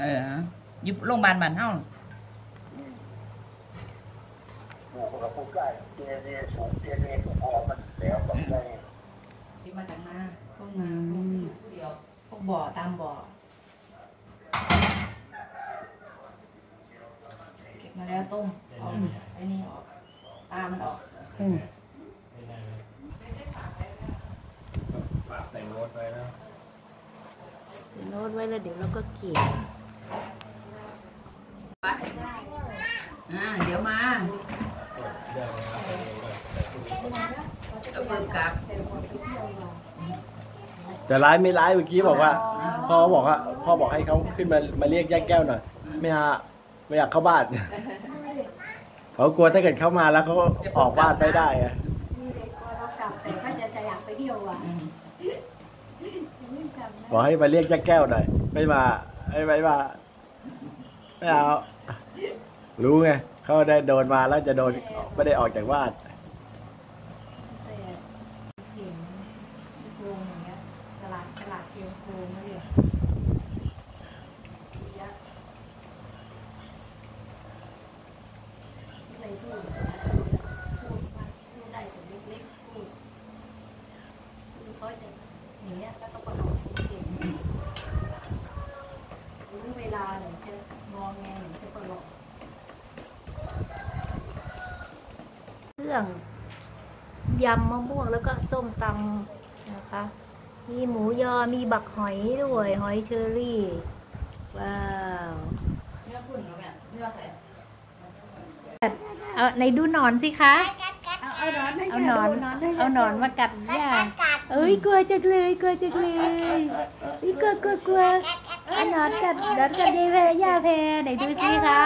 เอออยู่โรงพยาบาลบ้านเฮาปลูกกับปลูกได้เจเนสูงเจเนสูงพอมันแล้วแบบได้ที่มาจากนาพวกนาเดียวพวกบ่อตามบ่อเก็บมาแล้วต้มเอาไอ้นี่ออกตามันออกอืมฝากแต่งรถไว้นะใส่โน้ตไว้แล้วเดี๋ยวเราก็เกี่ยว อ่าเดี๋ยวมาเรื่องนะเอาเปิดกลับแต่ร้ายไม่ร้ายเมื่อกี้บอกว่าพ่อบอกว่าพ่อบอกให้เขาขึ้นมามาเรียกแยกแก้วหน่อยไม่ฮะไม่อยากเข้าบ้านเขากลัวถ้าเกิดเข้ามาแล้วเขาออกบ้านไม่ได้อะนี่เด็กก็เรากลับแต่ถ้าจะจะอยากไปเที่ยวอะอืมไม่กลับนะบอกให้มาเรียกแยกแก้วหน่อยไม่มาไม่ไม่มาไม่เอา รู้ไงเขาได้โดนมาแล้วจะโดนไม่ได้ออกจากบ้านเห็นโครงอย่างเงี้ยตลาดตลาดเชียงโครงนั่นเลยยะอะไรพูดพูดมาพูดได้แต่เล็กๆพูดคือเขาจะอย่างเงี้ยแล้วก็ประกอบก่งรู้เวลาไหนจะงอแงไหนจะประหลอก เค รื่องยำมะม่วงแล้วก็ส้มตำนะคะ มีหมูยอมีบักหอยด้วย หอยเชอรี่ ว้าวเนื้อขุ่นเหรอแม่เนื้อใส่เอาในดูหนอนสิคะเอาหนอนให้เอาหนอน เอาหนอนมากัดย่าเอ้ยกลัวจังเลยกลัวจังเลยเอ้ยกลัวกลัวกลัวเอาหนอนกัดหนอนกัดยายแพรย่าแพรไหนดูสิคะ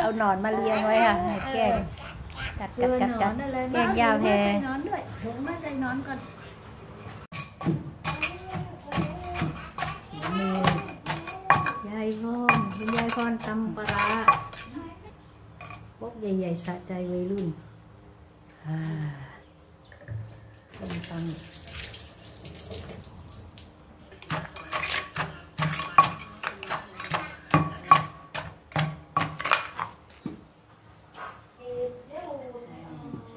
เอาหนอนมาเลี้ยงไว้ค่ะให้แกล้งกัดเอกัดอกัดหนกัอดนนั่นเลยแกล้งย่าแพรใส่หนอนด้วยถุงมาใส่หนอนก่อนมือยายพรคุณยายพรตำปลาร้าพวกใหญ่ๆสะใจวัยรุ่นอ่าส้มตำ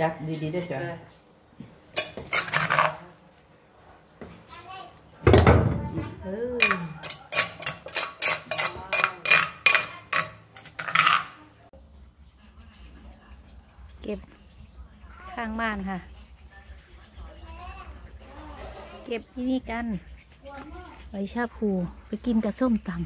จับดีๆด้วยจ้ะเออเก็บข้างบ้านค่ะ เก็บที่นี่กัน ไว้ชาผูไปกินกับส้มตำ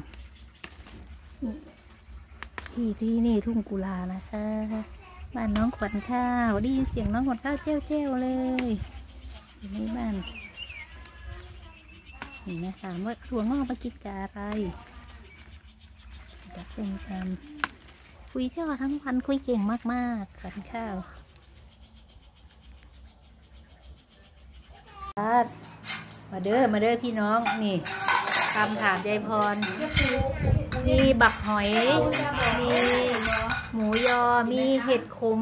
นี่ที่ที่นี่ทุ่งกุลานะคะ บ้านน้องขวัญข้าวได้ยินเสียงน้องขวัญข้าวเจ้าเจ้าๆเลยอยู่ในบ้านนี่นะถามว่าถั่วงอกมากินกับอะไรกับส้มตำคุยเจ้าทั้งวันคุยเก่งมากๆขวัญข้าวมาเด้อมาเด้อพี่น้องนี่คำถามยายพรมีบักหอยมี หมูยอ มีเห็ดขม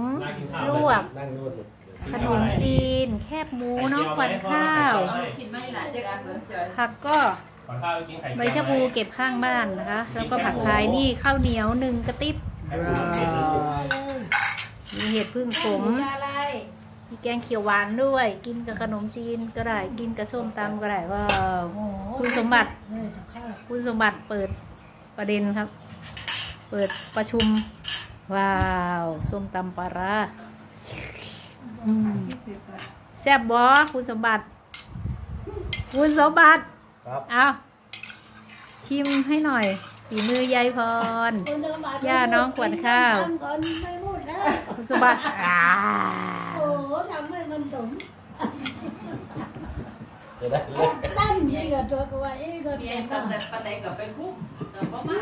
ลวกนั่งนู่นขนมจีน แคบหมูน้องขวัญข้าวกินไม่หลายเด็กอันเหมือนเจอผักก็ขอข้าวไปกินไข่ใบชะพูเก็บข้างบ้านนะคะ แล้วก็ผักพายนี่ข้าวเหนียวหนึ่งกระติบ มีเห็ดพึ่งขมอะไรมีแกงเขียวหวานด้วย กินกับขนมจีนก็ได้ กินกับส้มตำก็ได้ว้าวคุณสมบัติ คุณสมบัติเปิดประเด็นครับ เปิดประชุม ว้าวส้มตำปลาร้าอืมแซ่บบอคุณสมบัติ คุณสมบัติครับเอาชิมให้หน่อยฝีมือยายพรย่าน้องขวดข้าว ทำก่อนไม่พูดแล้ว คุณสมบัติอ่าโอ้โหทำให้มันสมจะได้เลิก สั้นนี่ก็ตัวก็ว่าเอ้ก็ เมียนกันแต่ปันใดกับไปคุกแต่พ่อมา